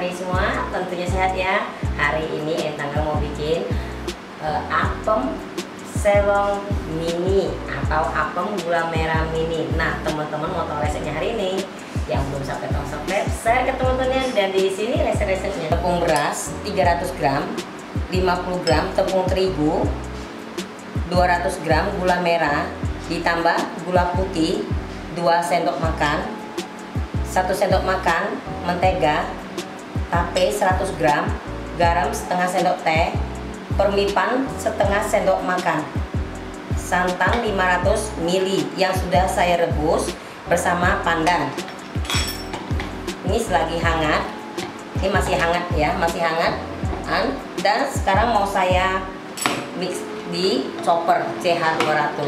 adik semua, tentunya sehat ya. Hari ini Entangga mau bikin uh, apem serong mini atau apem gula merah mini. Nah, teman-teman mau tahu resepnya hari ini? Yang belum sampai tahu subscribe, share ke teman-temannya. Dan di sini resep-resepnya. Tepung beras 300 gram, 50 gram tepung terigu, 200 gram gula merah, ditambah gula putih 2 sendok makan, 1 sendok makan mentega, tape 100 gram, garam setengah sendok teh, permipan setengah sendok makan, santan 500 ml yang sudah saya rebus bersama pandan. Ini selagi hangat, ini masih hangat ya, masih hangat. Dan sekarang mau saya mix di chopper CH200.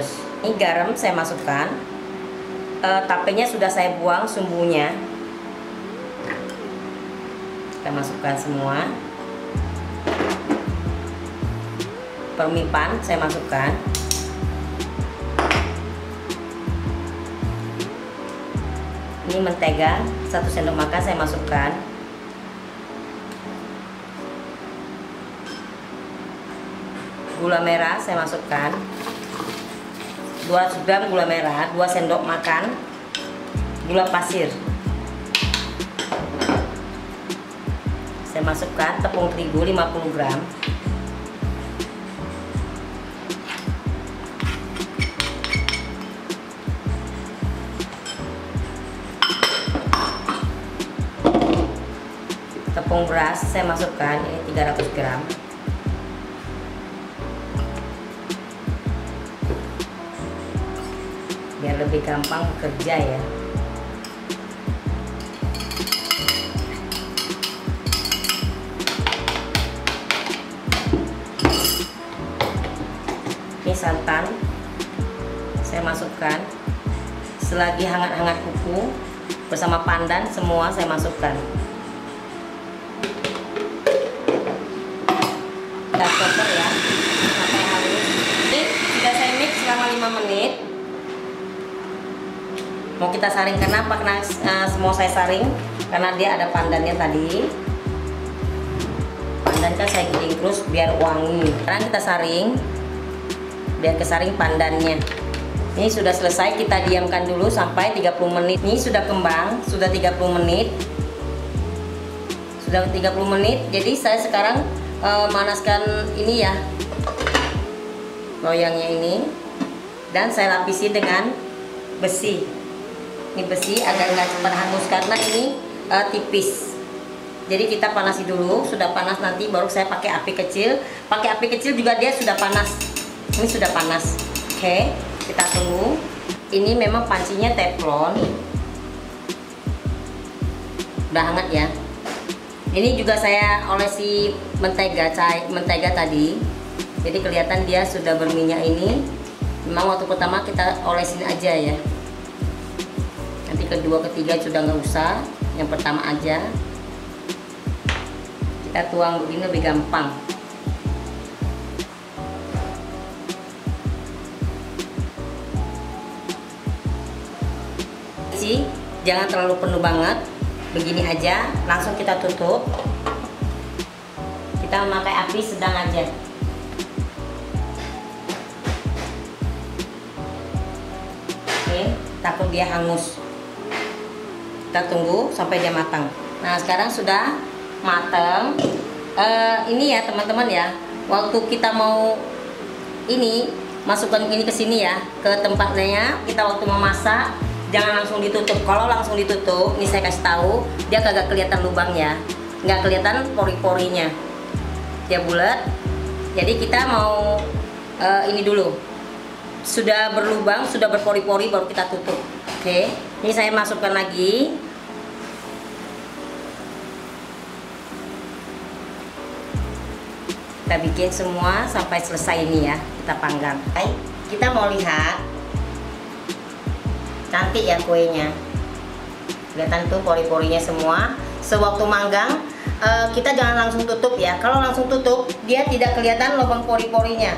Ini garam saya masukkan. E, tapenya sudah saya buang sumbunya. Kita masukkan semua. permipan saya masukkan. Ini mentega satu sendok makan saya masukkan. Gula merah saya masukkan. 200 gram gula merah 2 sendok makan gula pasir masukkan tepung terigu 50 gram. Tepung beras saya masukkan ini 300 gram. Biar lebih gampang bekerja ya santan saya masukkan. Selagi hangat-hangat kuku bersama pandan semua saya masukkan. Selama 5 menit. Mau kita saring kenapa karena uh, semua saya saring karena dia ada pandannya tadi. Pandan kan saya giling terus biar wangi. Sekarang kita saring biar kesaring pandannya. Ini sudah selesai kita diamkan dulu sampai 30 menit. Ini sudah kembang sudah 30 menit. Sudah 30 menit jadi saya sekarang uh, manaskan ini ya. Loyangnya ini. Dan saya lapisi dengan besi. Ini besi agar nggak cepat hangus karena ini uh, tipis. Jadi kita panasi dulu sudah panas nanti baru saya pakai api kecil. Pakai api kecil juga dia sudah panas ini sudah panas. Oke kita tunggu. Ini memang pancinya teflon. Udah hangat ya. Ini juga saya olesi mentega cair mentega tadi. Jadi kelihatan dia sudah berminyak ini. Memang waktu pertama kita olesin aja ya. Nanti kedua ketiga sudah nggak usah. Yang pertama aja. Kita tuang begini lebih gampang sih? Jangan terlalu penuh banget. Begini aja langsung kita tutup. Kita memakai api sedang aja. Takut dia hangus. Kita tunggu sampai dia matang. Nah sekarang sudah matang. Uh, ini ya teman-teman ya. Waktu kita mau ini masukkan ini ke sini ya ke tempatnya kita waktu memasak jangan langsung ditutup kalau langsung ditutup ini saya kasih tahu dia kagak kelihatan lubangnya nggak kelihatan pori-porinya dia bulat jadi kita mau uh, ini dulu sudah berlubang, sudah berpori-pori baru kita tutup. Oke, ini saya masukkan lagi. Kita bikin semua sampai selesai ini ya, kita panggang. Kita mau lihat cantik ya kuenya. Kelihatan tuh pori-porinya semua. Sewaktu manggang uh, kita jangan langsung tutup ya. Kalau langsung tutup, dia tidak kelihatan lubang pori-porinya.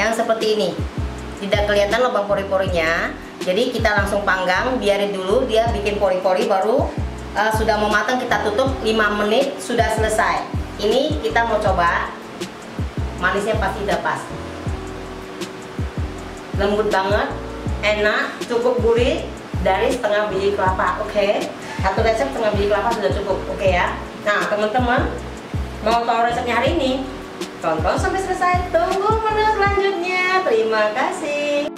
Yang seperti ini tidak kelihatan lubang pori-porinya jadi kita langsung panggang biarin dulu dia bikin pori-pori baru uh, sudah mau matang kita tutup 5 menit sudah selesai ini kita mau coba manisnya pasti udah pas lembut banget enak cukup gurih dari setengah biji kelapa oke? Okay? satu resep setengah biji kelapa sudah cukup oke okay ya? Nah teman-teman mau tahu resepnya hari ini? Tonton sampai selesai. Tunggu menu selanjutnya. Terima kasih